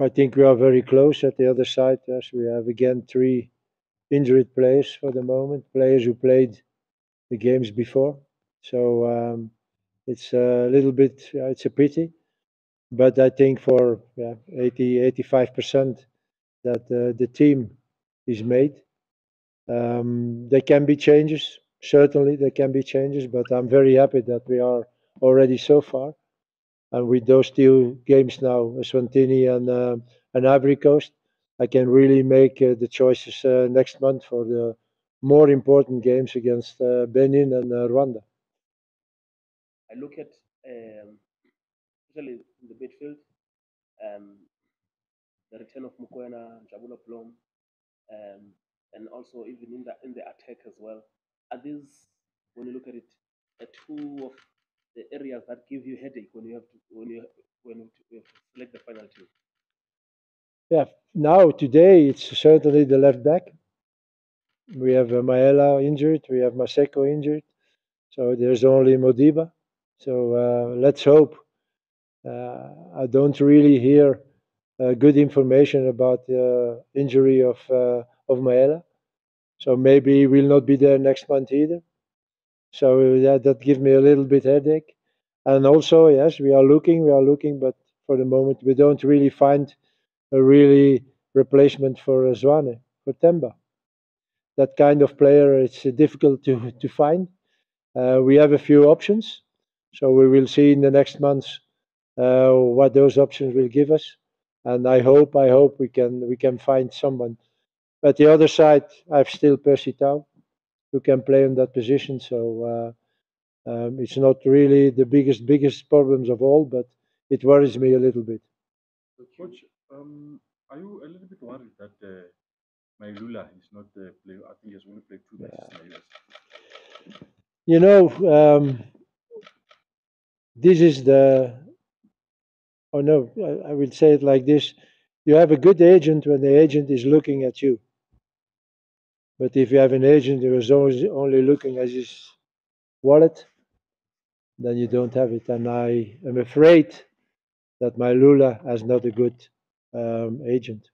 I think we are very close at the other side. Yes, we have again three injured players for the moment, players who played the games before. So um, it's a little bit, it's a pity. But I think for yeah, 80, 85% that uh, the team is made. Um, there can be changes, certainly there can be changes, but I'm very happy that we are already so far. And with those two games now, Eswatini and, uh, and Ivory Coast, I can really make uh, the choices uh, next month for the more important games against uh, Benin and uh, Rwanda. I look at, um, especially in the midfield, um, the return of Mokoena, Njabulo Blom, um, and also even in the in the attack as well. Are these, when you look at it, two of the areas that give you headache when you have to when you when you select the final team? Yeah, now today it's certainly the left back. We have uh, Maela injured, we have Maseko injured, so there's only Modiba. So uh, let's hope. Uh, I don't really hear uh, good information about the injury of uh, of Maela, so maybe he will not be there next month either. So yeah, that gives me a little bit headache. And also, yes, we are looking, we are looking, but for the moment we don't really find a really replacement for Zwane, for Themba. That kind of player, it's difficult to, to find. Uh, we have a few options, so we will see in the next months uh, what those options will give us. And I hope, I hope we can we can find someone. But the other side, I've still Percy Tau, who can play in that position. So uh, um, it's not really the biggest biggest problems of all, but it worries me a little bit. Coach, um, are you a little bit worried that uh, Mailula is not the player? I think he's only played two matches US. You know, um, this is the. Oh no, I, I will say it like this: you have a good agent when the agent is looking at you. But if you have an agent who is always only looking at his wallet, then you don't have it. And I am afraid that Mailula has not a good um, agent.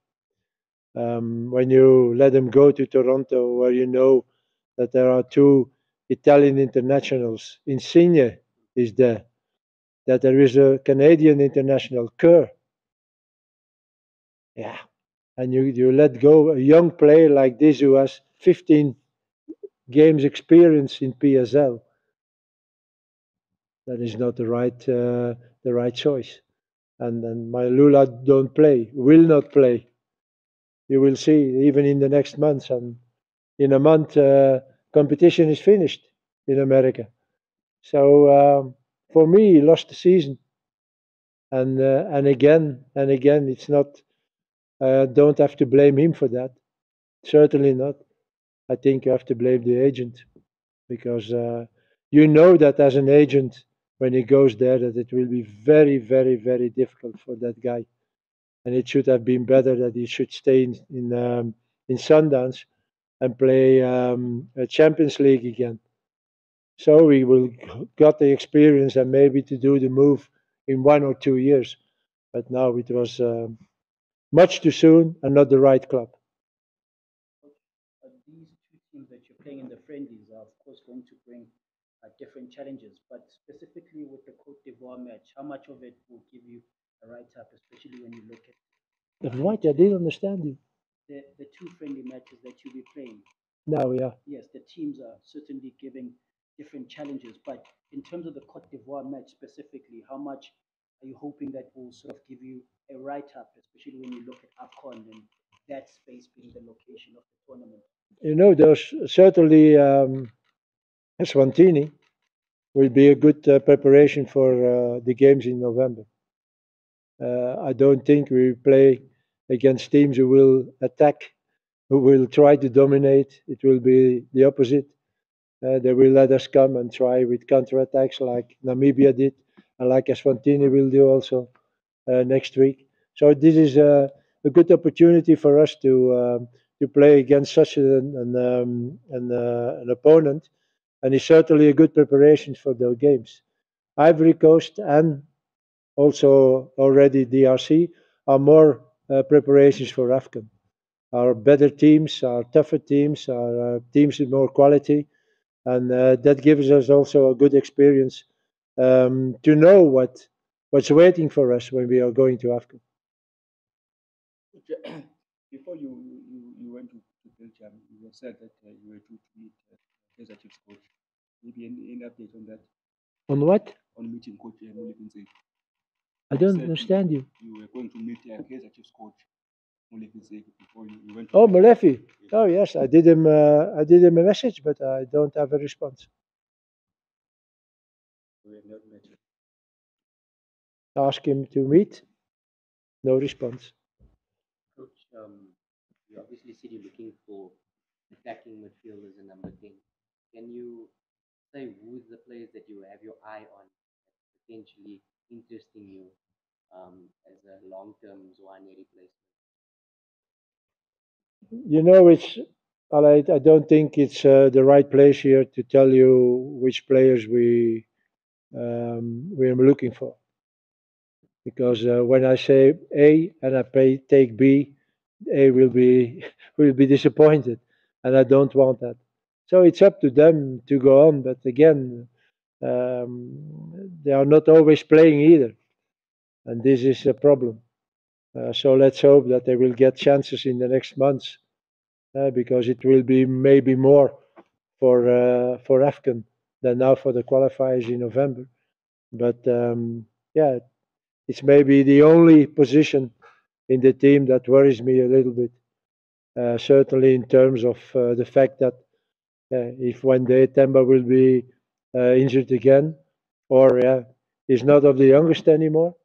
Um, when you let him go to Toronto, where you know that there are two Italian internationals, Insigne is there, that there is a Canadian international, Kerr. Yeah. And you, you let go a young player like this who has 15 games experience in PSL. That is not the right uh, the right choice. And then Mailula don't play, will not play. You will see even in the next months. And in a month, uh, competition is finished in America. So um, for me, he lost the season. And uh, and again and again, it's not. Uh, don't have to blame him for that. Certainly not. I think you have to blame the agent because uh, you know that as an agent, when he goes there, that it will be very, very, very difficult for that guy. And it should have been better that he should stay in in, um, in Sundowns and play um, a Champions League again. So we will got the experience and maybe to do the move in one or two years. But now it was um, much too soon and not the right club. These two teams that you're playing in the friendlies are, of course, going to bring different challenges. But specifically with the Cote d'Ivoire match, how much of it will give you a write up, especially when you look at The right, I didn't understand you. the, the two friendly matches that you'll be playing? Now, yeah. Yes, the teams are certainly giving different challenges. But in terms of the Cote d'Ivoire match specifically, how much are you hoping that will sort of give you a write up, especially when you look at AFCON and that space being the location of the tournament? You know, there's certainly um, Eswatini will be a good uh, preparation for uh, the games in November. Uh, I don't think we play against teams who will attack, who will try to dominate. It will be the opposite. Uh, they will let us come and try with counterattacks like Namibia did, and like Eswatini will do also uh, next week. So this is a, a good opportunity for us to um, to play against such an an, um, an, uh, an opponent, and it's certainly a good preparation for those games. Ivory Coast and also already DRC are more uh, preparations for AFCON. Our better teams, our tougher teams, our uh, teams with more quality, and uh, that gives us also a good experience um, to know what what's waiting for us when we are going to AFCON. Before you, you, you went to, to Belgium, you said that uh, you were to meet coach. Maybe any, any update on that? On what? On meeting coach uh, I don't understand you. You were going to meet uh, Chiefs coach before you, went. Oh, to Molefi. Oh yes, I did him. Uh, I did him a message, but I don't have a response. You have not met. Ask him to meet. No response. Coach, um, you obviously said you're looking for attacking midfielders and number 10. Can you say who's the players that you have your eye on potentially interesting you um, as a long-term Zwane replacement? You know, it's. I, I don't think it's uh, the right place here to tell you which players we um, we're looking for. Because uh, when I say A and I pay, take B, A will be will be disappointed, and I don't want that. So it's up to them to go on. But again, um, they are not always playing either, and this is a problem. Uh, so let's hope that they will get chances in the next months, uh, because it will be maybe more for uh, for AFCON than now for the qualifiers in November. But um, yeah, it's maybe the only position in the team that worries me a little bit. Uh, certainly in terms of uh, the fact that if one day Themba will be uh, injured again, or is not of the youngest anymore.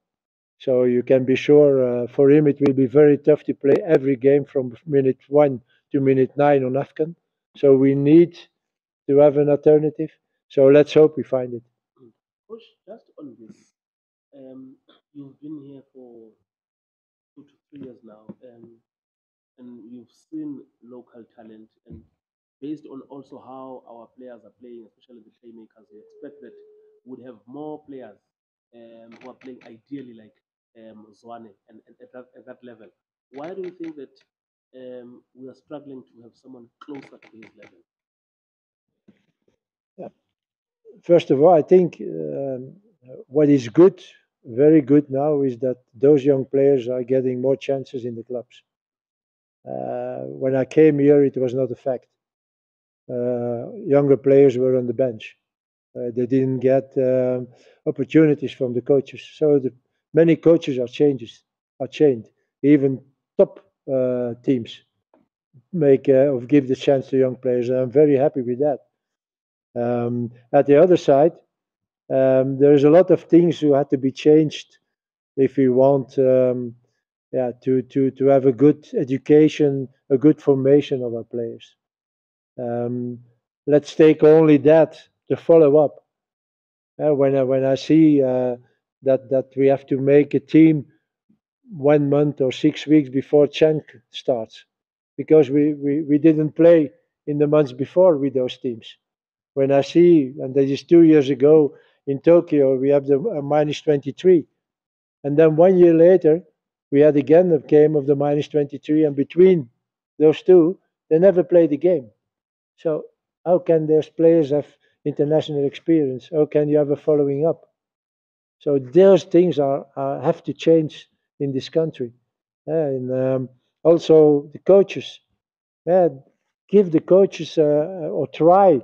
So you can be sure uh, for him it will be very tough to play every game from minute one to minute nine on AFCON. So we need to have an alternative. So let's hope we find it. Just on this, um, you've been here for two to three years now, um, and you've seen local talent, and based on also how our players are playing, especially the playmakers, We expect that we would have more players um, who are playing ideally like um, Zwane and, and at, that, at that level. Why do you think that um, we are struggling to have someone closer to his level? First of all, I think um, what is good, very good now, is that those young players are getting more chances in the clubs. Uh, when I came here, it was not a fact. Uh, younger players were on the bench. Uh, they didn't get um, opportunities from the coaches. So the, many coaches are changes, are changed. Even top uh, teams make or give the chance to young players, and I'm very happy with that. Um, at the other side, um, there's a lot of things who had to be changed if we want, um, yeah, to to to have a good education, a good formation of our players. Um, let's take only that to follow up. Uh, when I, when I see uh, that that we have to make a team one month or six weeks before CHAN starts, because we, we, we didn't play in the months before with those teams. When I see, and that is two years ago in Tokyo, we have the uh, minus 23. And then one year later, we had again a game of the minus 23, and between those two, they never played the game. So how can those players have international experience? How can you have a following up? So those things are, are have to change in this country, and um, also the coaches. Yeah, give the coaches uh, or try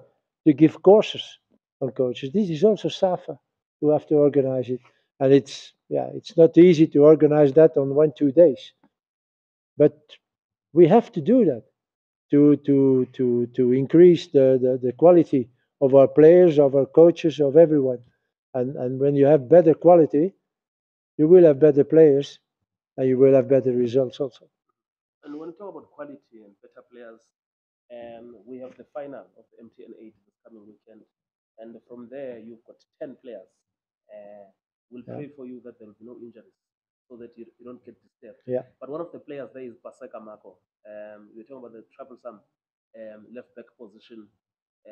to give courses on coaches. This is also SAFA who have to organize it, and it's yeah, it's not easy to organize that on one two days, but we have to do that to to to to increase the, the, the quality of our players, of our coaches, of everyone. And and when you have better quality, you will have better players and you will have better results also. And when we talk about quality and better players, um, we have the final of the MTN 8 this coming weekend. And from there, you've got 10 players. Uh, we'll Yeah. pray for you that there will be no injuries so that you, you don't get disturbed. Yeah. But one of the players there is Paseka Mako. Um, we're talking about the troublesome um, left back position.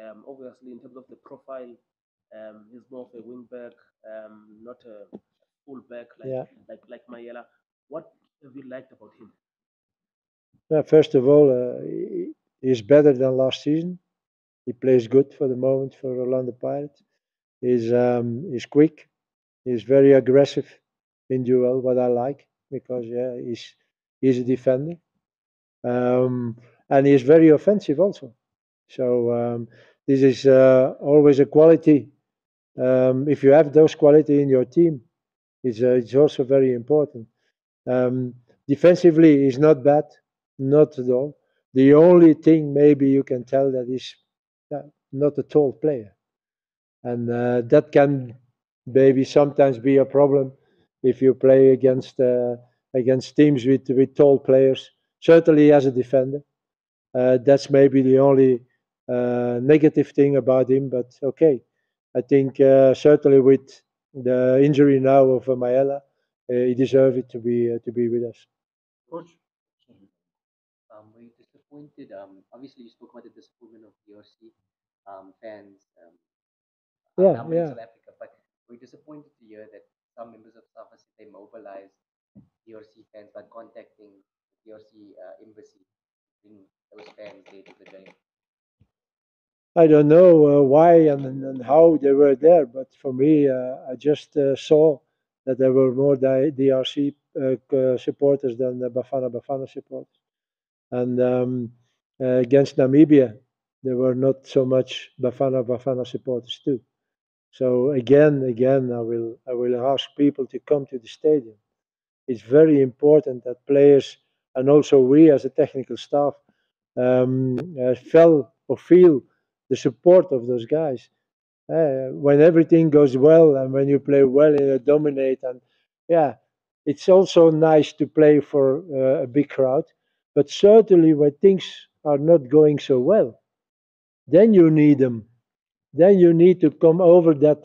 Um, obviously, in terms of the profile, um, he's more of a wing back, um, not a full back like, Yeah. like, like Maela. What have you liked about him? Yeah, first of all, uh, he, he's better than last season. He plays good for the moment for Orlando Pirates. He's um, he's quick. He's very aggressive in duel, what I like because yeah, he's he's a defender, um, and he's very offensive also. So um, this is uh, always a quality. Um, if you have those quality in your team, it's uh, it's also very important. Um, defensively, he's not bad, not at all. The only thing maybe you can tell that he's uh, not a tall player, and uh, that can maybe sometimes be a problem if you play against uh, against teams with with tall players. Certainly as a defender, uh, that's maybe the only uh, negative thing about him. But okay, I think uh, certainly with the injury now of uh, Maela, uh, he deserves it to be uh, to be with us. Coach, Um, were you disappointed? Um, obviously you spoke about the disappointment of DRC um, fans. Um, Yeah, outnumbered in yeah. South Africa, but were you disappointed to hear that some members of staff said they mobilized DRC fans by contacting the DRC uh, embassy, bring those fans there to the game? I don't know uh, why and, and, how they were there, but for me, uh, I just uh, saw that there were more DRC uh, supporters than the Bafana Bafana supporters. And um, uh, against Namibia, there were not so much Bafana Bafana supporters too. So again, again, I will I will ask people to come to the stadium. It's very important that players and also we as a technical staff um, uh, feel or feel the support of those guys. Uh, when everything goes well and when you play well and you dominate, and yeah, it's also nice to play for uh, a big crowd. But certainly when things are not going so well, then you need them. Then you need to come over that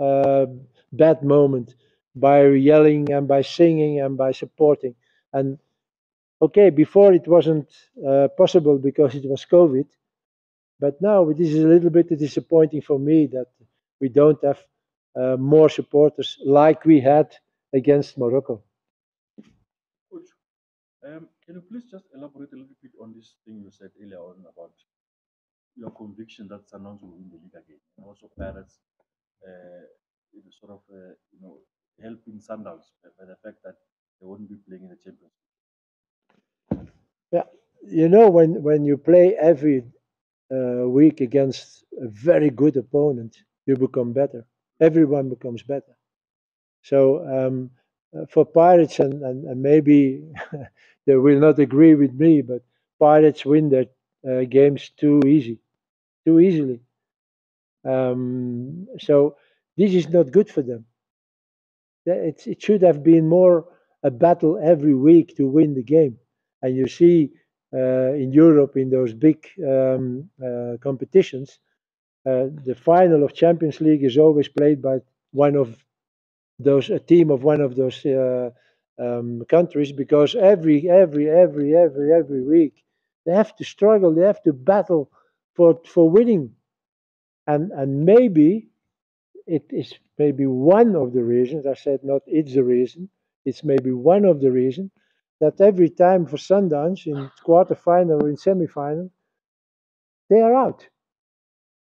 uh, bad moment by yelling and by singing and by supporting. And okay, before it wasn't uh, possible because it was COVID, but now this is a little bit disappointing for me that we don't have uh, more supporters like we had against Morocco. Um, can you please just elaborate a little bit on this thing you said earlier on about your conviction that Sundowns will win the league again, and also Pirates, uh, you sort of, uh, you know, helping Sundowns by, by the fact that they wouldn't be playing in the Champions Yeah, you know when when you play every uh, week against a very good opponent, you become better. Everyone becomes better. So um, uh, for Pirates, and, and, and maybe they will not agree with me, but Pirates win their uh, games too easy, too easily. Um, so this is not good for them. It, it should have been more a battle every week to win the game. And you see uh, in Europe, in those big um, uh, competitions, uh, the final of Champions League is always played by one of those, a team of one of those uh, um, countries, because every, every, every, every, every week they have to struggle, they have to battle for for winning, and and maybe it is maybe one of the reasons. I said not it's the reason. It's maybe one of the reasons that every time for Sundowns in quarterfinal or in semifinal, they are out.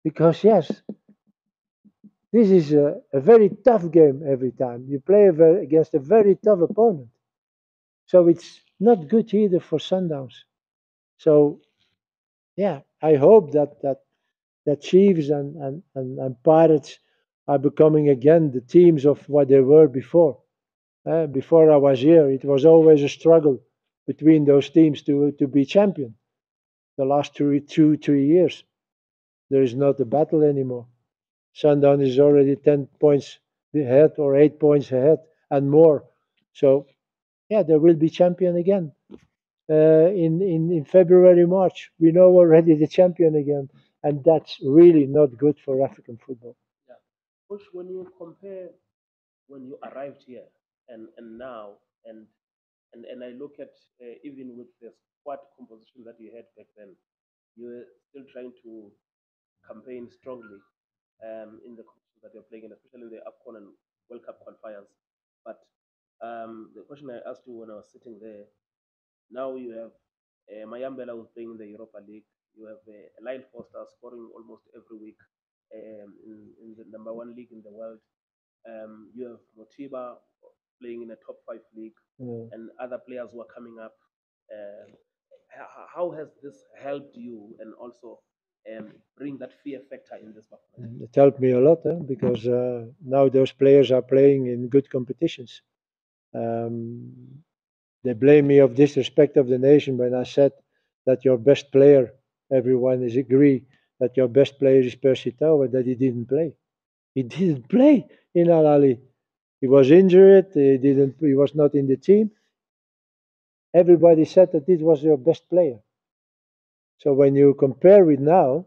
Because yes, this is a, a very tough game every time. You play very, against a very tough opponent. So it's not good either for Sundowns. So yeah, I hope that that that Chiefs and, and, and, and Pirates are becoming again the teams of what they were before. Uh, before I was here, it was always a struggle between those teams to to be champion. The last two, two, three years, there is not a battle anymore. Sundown is already ten points ahead or eight points ahead and more. So, yeah, there will be champion again in, in in February, March. We know already the champion again, and that's really not good for African football. Yeah. Coach, when you compare when you arrived here and, and now, and, and and I look at uh, even with the squad composition that you had back then, you were still trying to campaign strongly um, in the competition that you're playing in, especially the AFCON and World Cup qualifiers. But Um, the question I asked you when I was sitting there. Now you have uh, Mayambela who's playing in the Europa League. You have uh, Lyle Foster scoring almost every week um, in, in the number one league in the world. Um, you have Mothiba playing in a top five league and other players who are coming up. Um, how, has this helped you and also um, bring that fear factor in this team? It helped me a lot eh, because uh, now those players are playing in good competitions. Um, they blame me of disrespect of the nation when I said that your best player, everyone is agree that your best player is Percy and that he didn't play. He didn't play in Al Ahly. He was injured. He didn't. He was not in the team. Everybody said that this was your best player. So when you compare it now,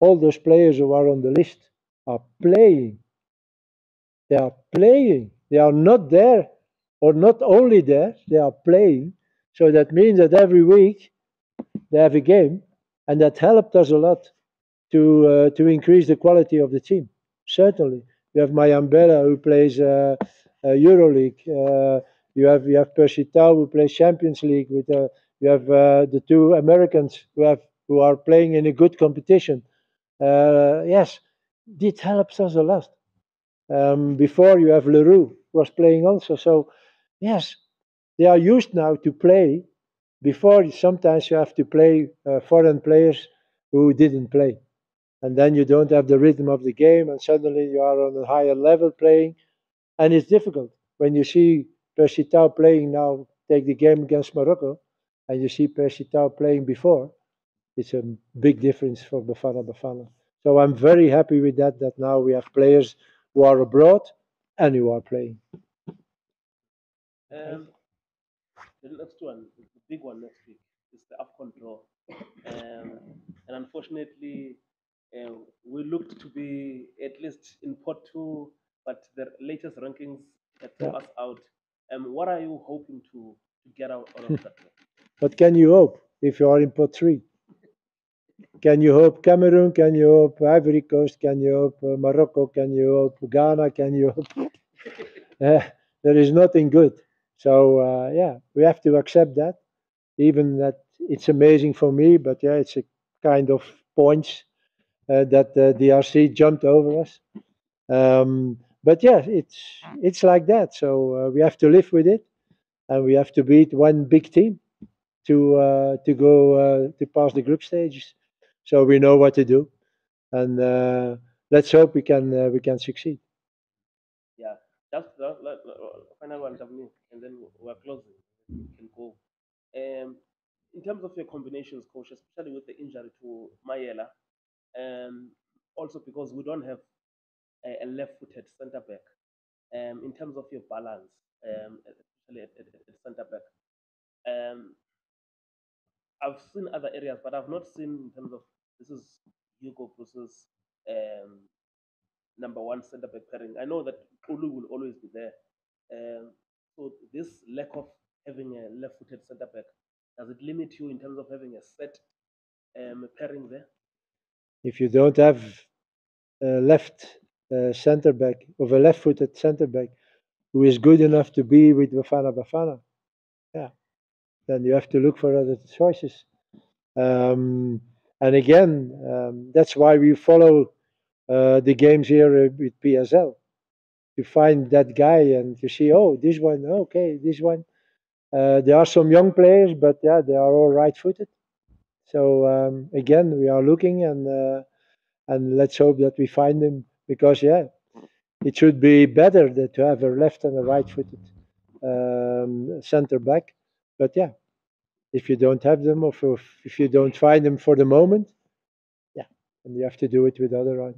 all those players who are on the list are playing. They are playing. They are not there, or not only there, they are playing. So that means that every week they have a game, and that helped us a lot to uh, to increase the quality of the team. Certainly, you have Mayambela who plays uh, uh, EuroLeague. Uh, you have you have Percy Tau who plays Champions League. With uh, you have uh, the two Americans who have who are playing in a good competition. Yes, it helps us a lot. Um, before you have Leroux was playing also. So yes, they are used now to play. Before sometimes you have to play uh, foreign players who didn't play, and then you don't have the rhythm of the game, and suddenly you are on a higher level playing, and it's difficult when you see Percy Tau playing now. Take the game against Morocco, and you see Percy Tau playing before. It's a big difference for Bafana Bafana. So I'm very happy with that. That now we have players who are abroad and who are playing. Um, the next one, the big one next week, is the AFCON draw. Um, and unfortunately, uh, we looked to be at least in pot two, but the latest rankings threw us out. Um, what are you hoping to, to get out, out of that? What can you hope if you are in pot three? Can you hope Cameroon? Can you hope Ivory Coast? Can you hope uh, Morocco? Can you hope Ghana? Can you hope? Uh, there is nothing good. So uh, yeah, we have to accept that. Even that it's amazing for me, but yeah, it's a kind of points uh, that the DRC jumped over us. Um, but yeah, it's it's like that. So uh, we have to live with it, and we have to beat one big team to uh, to go uh, to pass the group stages. So we know what to do, and uh, let's hope we can uh, we can succeed. Yeah, that's the final one, and then we're closing. We can go. Um, in terms of your combinations, coach, especially with the injury to Maela, um, also because we don't have a, a left-footed centre back. Um, in terms of your balance, um, especially at, at, at centre back, um, I've seen other areas, but I've not seen in terms of this is Hugo versus um, number one centre back pairing. I know that Xulu will always be there. Um, so this lack of having a left-footed centre back does it limit you in terms of having a set um, pairing there? If you don't have a left uh, centre back of a left-footed centre back who is good enough to be with Bafana Bafana, yeah, then you have to look for other choices. Um, and again, um, that's why we follow uh, the games here uh, with PSL to find that guy and to see, oh, this one, okay, this one. Uh, there are some young players, but yeah, they are all right-footed. So um, again, we are looking and uh, and let's hope that we find them because yeah, it should be better that to have a left and a right-footed um, center back. But yeah, if you don't have them or if, you don't find them for the moment, yeah, and you have to do it with other one.